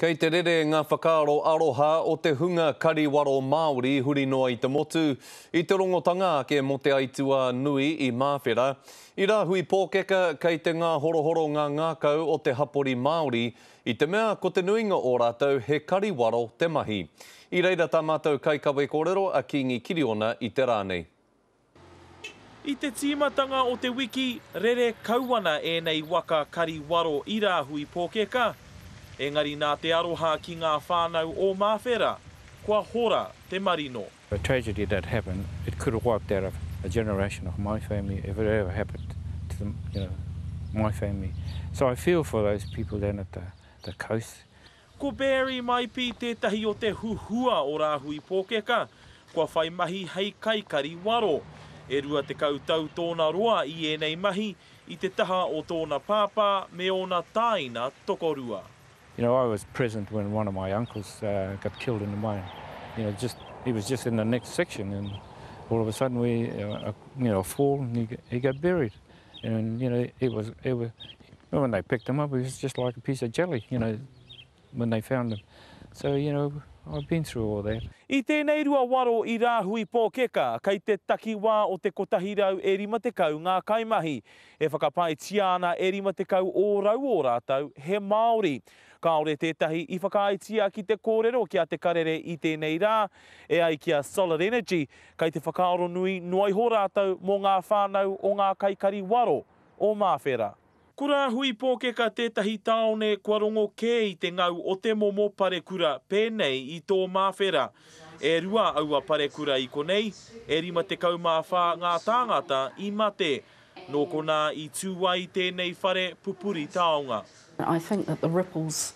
Kei te rere ngā whakaaro aroha o te hunga kari waro Māori huri noa i te motu, i te rongotanga ake mō te aituā nui i Māwhera. I rāhui pōkeka, kei te ngāhorohoro ngā ngākau o te hapori Māori, i te mea ko te nuinga o rātou he kari waro te mahi. I reira tā mātou kaikawe kōrero a Kīngi Kiriona i te rā nei. I te tīmatanga o te wiki, rere kau ana ēnei waka kari waro i Rāhui Pōkeka. Engari nā te aroha ki ngā whānau o Māwhera, kua hora te marino. A tragedy that happened, it could have wiped out a generation of my family if it ever happened to them, you know, my family. So I feel for those people down at the coast. Ko Barry Maipi tētahi o te huhua o Rāhui Pōkeka, kua whai mahi hei kaikari waro. E rua tekau tau tōna roa i ēnei mahi, i te taha o tōna pāpā me ōna tāina tokorua. You know I was present when one of my uncles got killed in a mine you know just he was just in the next section and all of a sudden we you know a fall and he got buried And, you know, it was, it was, when they picked him up, he was just like a piece of jelly, you know, when they found him. So, you know, I've been through all that. I tēnei rua waro i Rāhui Pōkeka, kei te takiwā o te kotahi rau e rima tekau ngā kaimahi. E whakapaetia ana e rima tekau ōrau ō rātou he Māori. Kāore tētahi i whakaaetia ki te kōrero ki a Te Karere i tēnei rā, e ai ki a Solid Energy, kei te whakaaro nui noa iho rātou mō ngā whānau o ngā kaikari waro o Māwhera. Ko Rāhui Pōkeka tētahi tāone kua rongo kē i te ngau o te momo parekura pēnei i tō Māwhera. E rua aua parekura i konei, e 54 ngā tāngata i mate. Nō konā i tū ai tēnei whare pupuri taonga. I think that the ripples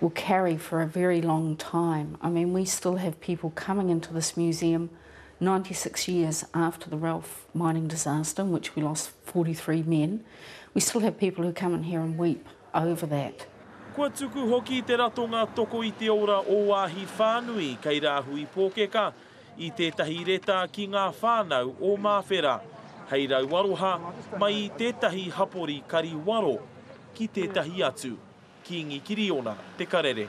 will carry for a very long time. I mean, we still have people coming into this museum ninety six years after the Ralph mining disaster in which we lost forty three men, we still have people who come in here and weep over that. Kua tuku hoki te ratonga Toko i te Ora o Waahi Whānui kei Rāhui Pōkeka, i tētahi reta ki ngā whānau o Māwhera, hei rauaroha mai i tētahi hapori kari waro ki tētahi atu, Kīngi Kiriona Te Karere.